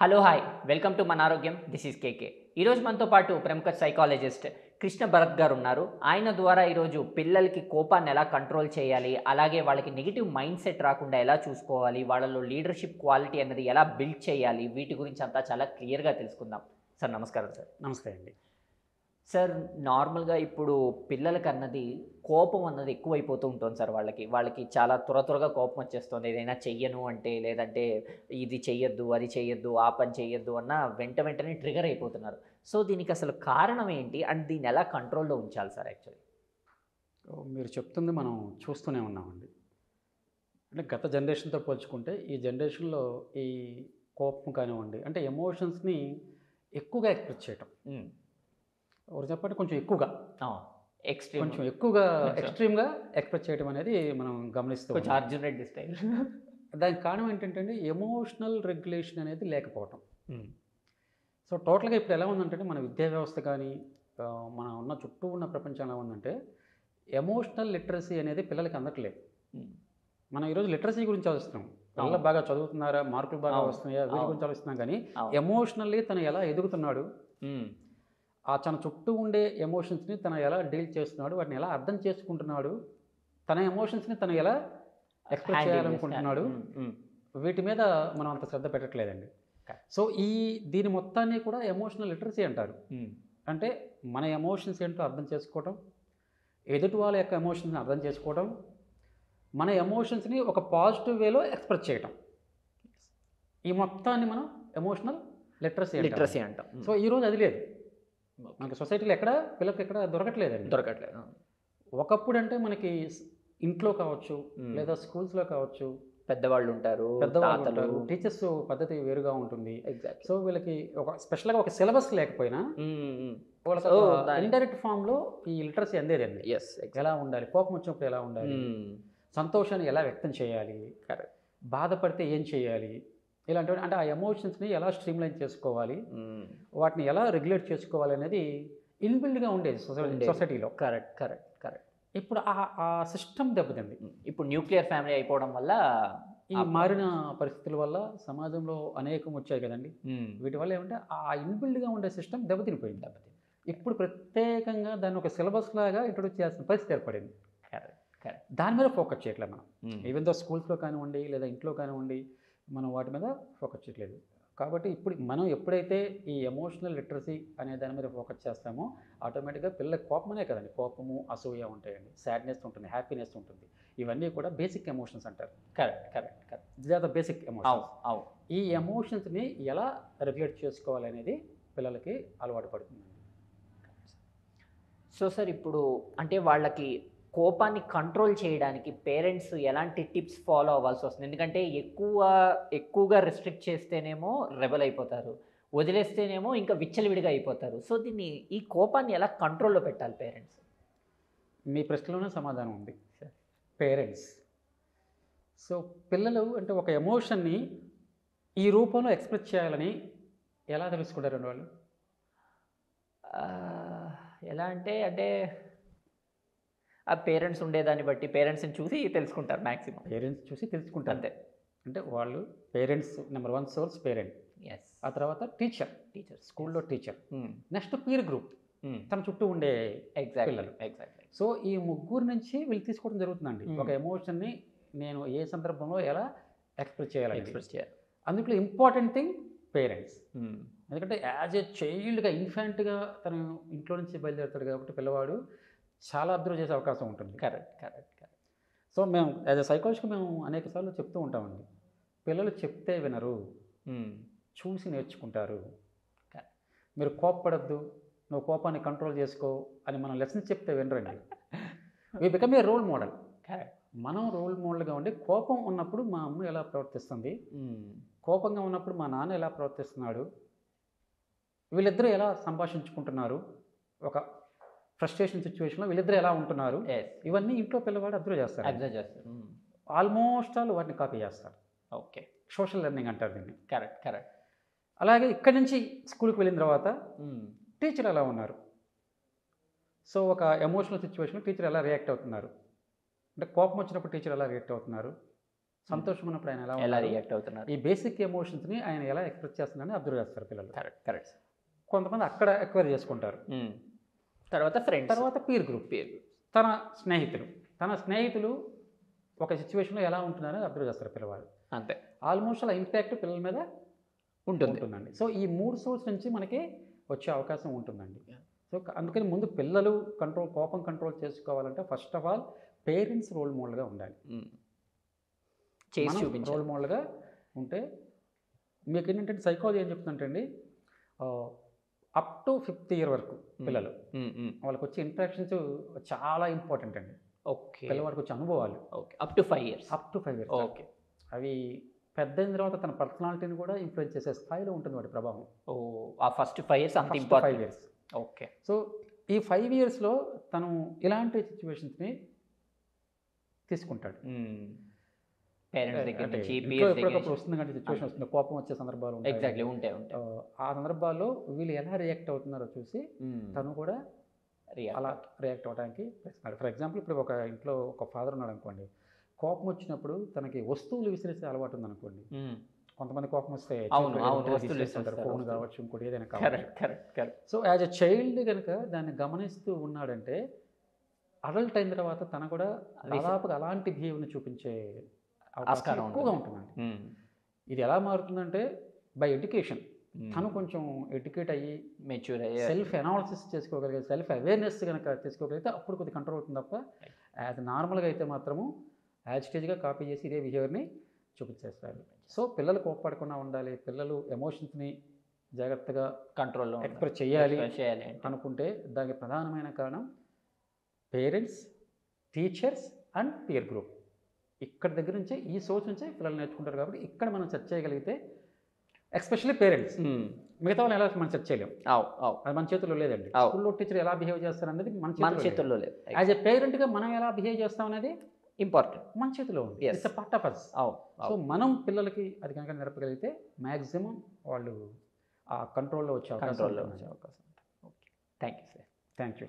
Hello hi welcome to మన ఆరోగ్యం. This is కేకే ఈరోజు మనతో పాటు ప్రముఖ సైకాలజిస్ట్ కృష్ణ భరత్ గారు ఉన్నారు. ఆయన ద్వారా ఈరోజు పిల్లలకి కోపాన్ని ఎలా కంట్రోల్ చేయాలి అలాగే వాళ్ళకి నెగిటివ్ మైండ్ సెట్ రాకుండా ఎలా చూసుకోవాలి వాళ్ళలో లీడర్షిప్ క్వాలిటీ అనేది ఎలా బిల్డ్ చేయాలి వీటి గురించి అంతా చాలా క్లియర్గా తెలుసుకుందాం. సార్ నమస్కారం సార్. నమస్తే అండి. సార్ నార్మల్గా ఇప్పుడు పిల్లలకి అన్నది కోపం అన్నది ఎక్కువైపోతూ ఉంటుంది సార్ వాళ్ళకి. వాళ్ళకి చాలా త్వర త్వరగా కోపం వచ్చేస్తుంది. ఏదైనా చెయ్యను అంటే లేదంటే ఇది చెయ్యొద్దు అది చెయ్యొద్దు ఆ పని చెయ్యొద్దు అన్న వెంట వెంటనే ట్రిగర్ అయిపోతున్నారు. సో దీనికి అసలు కారణం ఏంటి? అండ్ దీన్ని ఎలా కంట్రోల్లో ఉంచాలి సార్ యాక్చువల్లీ? మీరు చెప్తుంది మనం చూస్తూనే ఉన్నామండి. అంటే గత జనరేషన్తో పోల్చుకుంటే ఈ జనరేషన్లో ఈ కోపం కానివ్వండి అంటే ఎమోషన్స్ని ఎక్కువగా ఎక్స్ప్రెస్ చేయటం. ఒకటి చెప్పండి కొంచెం ఎక్కువగా ఎక్స్ట్రీమ్ కొంచెం ఎక్కువగా. ఎక్స్ట్రీమ్గా ఎక్స్ప్రెస్ చేయడం అనేది మనం గమనిస్తూ కొంచెం. అర్జున్ రెడ్డి స్టైల్ దానికి కారణం ఏంటంటే ఎమోషనల్ రెగ్యులేషన్ అనేది లేకపోవటం సో టోటల్గా ఇప్పుడు ఎలా ఉందంటే మన విద్యా వ్యవస్థ కానీ మన ఉన్న చుట్టూ ఉన్న ప్రపంచం ఎలా ఉందంటే ఎమోషనల్ లిటరసీ అనేది పిల్లలకి అందట్లేదు మనం ఈరోజు లిటరసీ గురించి ఆలోచిస్తున్నాం పిల్లలు. బాగా చదువుతున్నారా మార్కులు బాగా. వస్తున్నాయా వీటి. గురించి ఆలోచిస్తున్నాం కానీ. ఎమోషనల్లీ తను ఎలా ఎదుగుతున్నాడు ఆ తన చుట్టూ ఉండే ఎమోషన్స్ని తను ఎలా డీల్ చేస్తున్నాడు వాటిని ఎలా అర్థం చేసుకుంటున్నాడు తన ఎమోషన్స్ని తను ఎలా ఎక్స్ప్రెస్ చేయాలనుకుంటున్నాడు వీటి మీద మనం అంత శ్రద్ధ పెట్టట్లేదండి. సో ఈ దీని మొత్తాన్ని కూడా ఎమోషనల్ లిటరసీ అంటారు. అంటే మన ఎమోషన్స్ ఏంటో అర్థం చేసుకోవడం ఎదుటి వాళ్ళ యొక్క ఎమోషన్స్ని అర్థం చేసుకోవడం మన ఎమోషన్స్ని ఒక పాజిటివ్ వేలో ఎక్స్ప్రెస్ చేయటం. ఈ మొత్తాన్ని మనం ఎమోషనల్ లిటరసీ లిటరసీ అంటాం. సో ఈరోజు అది లేదు. మనకి సొసైటీలో ఎక్కడ పిల్లలకి ఎక్కడ దొరకట్లేదండి. దొరకట్లేదు ఒకప్పుడు అంటే మనకి ఇంట్లో కావచ్చు. లేదా స్కూల్స్లో కావచ్చు పెద్దవాళ్ళు ఉంటారు పెద్దవాళ్ళు టీచర్స్ పద్ధతి వేరుగా ఉంటుంది. ఎగ్జాక్ట్ సో వీళ్ళకి ఒక స్పెషల్గా ఒక సిలబస్ లేకపోయినా ఇండైరెక్ట్ ఫామ్లో ఈ లిటరసీ అందేదండి. ఎస్ ఎలా ఉండాలి కోపం వచ్చినప్పుడు ఎలా ఉండాలి సంతోషాన్ని ఎలా వ్యక్తం చేయాలి. బాధపడితే ఏం చేయాలి ఇలాంటివి అంటే ఆ ఎమోషన్స్ని ఎలా స్ట్రీమ్లైన్ చేసుకోవాలి? వాటిని ఎలా రెగ్యులేట్ చేసుకోవాలి అనేది ఇన్బిల్డ్గా ఉండేది సొసైటీ. సొసైటీలో. Correct correct correct. ఇప్పుడు ఆ ఆ సిస్టమ్ దెబ్బతింది. ఇప్పుడు న్యూక్లియర్ ఫ్యామిలీ అయిపోవడం వల్ల ఈ మారిన పరిస్థితుల వల్ల సమాజంలో అనేకం వచ్చాయి కదండి. వీటి వల్ల ఏమంటే ఆ ఇన్బిల్డ్గా ఉండే సిస్టమ్ దెబ్బతినిపోయింది. దెబ్బతిని ఇప్పుడు ప్రత్యేకంగా దాన్ని ఒక సిలబస్ లాగా ఇంట్రొడ్యూస్ చేయాల్సిన పరిస్థితి ఏర్పడింది. Correct correct. దాని మీద ఫోకస్ చేయట్లేదు మనం. ఈవెన్ దో స్కూల్స్లో కానివ్వండి లేదా ఇంట్లో కానివ్వండి మనం వాటి మీద ఫోకస్ చేయట్లేదు. కాబట్టి ఇప్పుడు మనం ఎప్పుడైతే ఈ ఎమోషనల్ లిటరసీ అనే దాని మీద ఫోకస్ చేస్తామో ఆటోమేటిక్గా పిల్లలకి కోపమనే కదండి. కోపము అసూయ ఉంటాయండి. సాడ్నెస్ ఉంటుంది హ్యాపీనెస్ ఉంటుంది. ఇవన్నీ కూడా బేసిక్ ఎమోషన్స్ అంటారు. Correct correct correct. Are the basic emotions అవు అవు ఈ ఎమోషన్స్ని ఎలా రెగ్యులేట్ చేసుకోవాలనేది పిల్లలకి అలవాటు పడుతుందండి. సో సార్ ఇప్పుడు అంటే వాళ్ళకి కోపాన్ని కంట్రోల్ చేయడానికి పేరెంట్స్ ఎలాంటి టిప్స్ ఫాలో అవ్వాల్సి వస్తుంది? ఎందుకంటే ఎక్కువ ఎక్కువగా రెస్ట్రిక్ట్ చేస్తేనేమో రెబల్ అయిపోతారు. వదిలేస్తేనేమో ఇంకా విచ్చలవిడిగా అయిపోతారు. సో దీన్ని ఈ కోపాన్ని ఎలా కంట్రోల్లో పెట్టాలి పేరెంట్స్? మీ ప్రశ్నలోనే సమాధానం ఉంది. పేరెంట్స్. సో పిల్లలు అంటే ఒక ఎమోషన్ని ఈ రూపంలో ఎక్స్ప్రెస్ చేయాలని ఎలా తెలుసుకుంటారండి వాళ్ళు? ఎలా అంటే అంటే ఆ పేరెంట్స్ ఉండేదాన్ని బట్టి పేరెంట్స్ని చూసి తెలుసుకుంటారు మ్యాక్సిమం పేరెంట్స్ చూసి తెలుసుకుంటారు. అంతే. అంటే వాళ్ళు parents number one source parent. Yes ఆ తర్వాత టీచర్. టీచర్స్ స్కూల్లో టీచర్. Next peer group. తన చుట్టూ ఉండే ఎగ్జాక్ట్లీ పిల్లలు. ఎగ్జాక్ట్లీ సో ఈ ముగ్గురు నుంచి వీళ్ళు తీసుకోవడం జరుగుతుందండి. Hmm. ఒక ఎమోషన్ని నేను ఏ సందర్భంలో ఎలా ఎక్స్ప్రెస్ చేయాలి ఎక్స్ప్రెస్ చేయాలి. అందులో ఇంపార్టెంట్ థింగ్ పేరెంట్స్. ఎందుకంటే యాజ్ ఏ చైల్డ్గా ఇన్ఫాంట్గా తను ఇంట్లో నుంచి బయలుదేరుతాడు కాబట్టి పిల్లవాడు చాలా అబ్జర్వ్ చేసే అవకాశం ఉంటుంది. Correct correct correct. సో మేము యాజ్ ఎ సైకాలజిస్ట్ మేము అనేక సార్లు చెప్తూ ఉంటామండి. పిల్లలు చెప్తే వినరు. చూసి నేర్చుకుంటారు. మీరు కోప్పడద్దు. నువ్వు కోపాన్ని కంట్రోల్ చేసుకో అని మనం లెసన్స్ చెప్తే వినరండి. We become a role model correct. మనం రోల్ మోడల్గా ఉండి కోపం ఉన్నప్పుడు మా అమ్మ ఎలా ప్రవర్తిస్తుంది? కోపంగా ఉన్నప్పుడు మా నాన్న ఎలా ప్రవర్తిస్తున్నాడు? వీళ్ళిద్దరూ ఎలా సంభాషించుకుంటున్నారు? ఒక ఫ్రస్ట్రేషన్ సిచ్యువేషన్లో వీళ్ళిద్దరూ ఎలా ఉంటున్నారు? ఇవన్నీ ఇంట్లో పిల్లవాడు అబ్జర్వ్ చేస్తారు అబ్జర్వ్ చేస్తారు ఆల్మోస్ట్ ఆల్ వాటిని కాపీ చేస్తారు ఓకే సోషల్ లెర్నింగ్ అంటారు దీన్ని. కరెక్ట్ కరెక్ట్ అలాగే ఇక్కడి నుంచి స్కూల్కి వెళ్ళిన తర్వాత టీచర్ ఎలా ఉన్నారు? సో ఒక ఎమోషనల్ సిచ్యువేషన్ టీచర్ ఎలా రియాక్ట్ అవుతున్నారు? అంటే కోపం వచ్చినప్పుడు టీచర్ ఎలా రియాక్ట్ అవుతున్నారు? సంతోషం ఉన్నప్పుడు ఆయన ఎలా ఎలా? రియాక్ట్ అవుతున్నారు? ఈ బేసిక్ ఎమోషన్స్ని ఆయన ఎలా ఎక్స్ప్రెస్ చేస్తున్నారని అబ్జర్వ్ చేస్తారు పిల్లలు. కరెక్ట్ కరెక్ట్ కొంతమంది అక్కడ ఎక్వైర్ చేసుకుంటారు. తర్వాత ఫ్రెండ్స్ తర్వాత పీర్ గ్రూప్ పేరు. తన స్నేహితులు. తన స్నేహితులు ఒక సిచ్యువేషన్లో ఎలా ఉంటున్నారో అబ్జర్వ్ చేస్తారు పిల్లవాడు. అంతే. ఆల్మోస్ట్ అలా ఇంపాక్ట్ పిల్లల మీద ఉంటుంది. ఉంటుందండి. సో ఈ మూడు సోర్స్ నుంచి మనకి వచ్చే అవకాశం ఉంటుందండి. సో అందుకని ముందు పిల్లలు కంట్రోల్ కోపం కంట్రోల్ చేసుకోవాలంటే first of all parents role మోడల్గా ఉండాలి. చేసి రోల్ మోడల్గా ఉంటే మీకు ఏంటంటే సైకాలజీ ఏం చెప్తుందంటే అండి అప్ టు ఫిఫ్త్ ఇయర్ వరకు పిల్లలు. వాళ్ళకి వచ్చే ఇంట్రాక్షన్స్ చాలా ఇంపార్టెంట్ అండి. ఓకే. పిల్లవాడికి వచ్చే అనుభవాలు. Okay. Up to five years. Up to five years okay. అవి పెద్ద అయిన తర్వాత తన పర్సనాలిటీని కూడా ఇన్ఫ్లుయెన్స్ చేసే స్థాయిలో ఉంటుంది వాటి ప్రభావం. ఓ ఆ ఫస్ట్ ఫైవ్ ఇయర్స్ అంత five important years okay. So ఈ ఫైవ్ ఇయర్స్లో తను ఇలాంటి సిచ్యువేషన్స్ని తీసుకుంటాడు. పేరెంట్స్ దగ్గర నుంచి వస్తుంది సిచ్యువేషన్ వస్తుంది కోపం వచ్చే సందర్భాలు. ఎగ్జాక్ట్లీ ఉంటాయి ఉంటాయి. ఆ, సందర్భాల్లో వీళ్ళు ఎలా రియాక్ట్ అవుతున్నారో చూసి తను కూడా అలా రియాక్ట్ అవ్వడానికి ప్రయత్నిస్తున్నాడు ఫర్ ఎగ్జాంపుల్ ఇప్పుడు ఒక ఇంట్లో ఒక ఫాదర్ ఉన్నాడు అనుకోండి కోపం వచ్చినప్పుడు తనకి వస్తువులు విసిరేసే అలవాటు ఉందనుకోండి కొంతమంది కోపం వస్తే ఫోన్. కావచ్చు ఇంకోటి ఏదైనా కావచ్చు. సో యాజ్ ఎ చైల్డ్ కనుక దాన్ని గమనిస్తూ ఉన్నాడంటే అడల్ట్ అయిన తర్వాత తన కూడా దాదాపుగా అలాంటి బిహేవ్ని చూపించే ఆస్కారం ఎక్కువగా ఉంటుంది. ఉంటుందండి ఇది ఎలా మారుతుందంటే బై ఎడ్యుకేషన్ తను కొంచెం ఎడ్యుకేట్ అయ్యి మెచ్యూర్ సెల్ఫ్ అనాలిసిస్ చేసుకోగలిగే సెల్ఫ్ అవేర్నెస్ కనుక చేసుకోగలిగితే అప్పుడు కొద్దిగా కంట్రోల్ అవుతుంది తప్ప యాజ్ నార్మల్గా అయితే మాత్రము యాజిటేజ్గా కాపీ చేసి ఇదే బిహేవియర్ని చూపించేస్తారు సో పిల్లలు కోప్పడకుండా ఉండాలి. పిల్లలు ఎమోషన్స్ని జాగ్రత్తగా కంట్రోల్లో ఎక్స్ప్రెస్ చేయాలి చేయాలి అనుకుంటే దానికి ప్రధానమైన కారణం parents teachers and peer group ఇక్కడ దగ్గర నుంచే ఈ సోర్స్ నుంచే పిల్లలు నేర్చుకుంటారు కాబట్టి ఇక్కడ మనం సెర్చ్ చేయగలిగితే ఎస్పెషల్లీ పేరెంట్స్. మిగతా వాళ్ళని ఎలా మనం సెర్చ్ చేయలేం. అవు అవు. అది మన చేతుల్లో లేదండి. స్కూల్లో టీచర్ ఎలా బిహేవ్ చేస్తారు అనేది మన మన చేతుల్లో లేదు. యాజ్ ఎ పేరెంట్గా మనం ఎలా బిహేవ్ చేస్తాం అనేది ఇంపార్టెంట్ మన చేతిలో ఉంది. ఇట్స్ పార్ట్ ఆఫ్ అస్ అవు సో మనం పిల్లలకి అది కనుక నేర్పగలిగితే మ్యాక్సిమం వాళ్ళు ఆ కంట్రోల్లో వచ్చే కంట్రోల్లో వచ్చే అవకాశం okay thank you sir thank you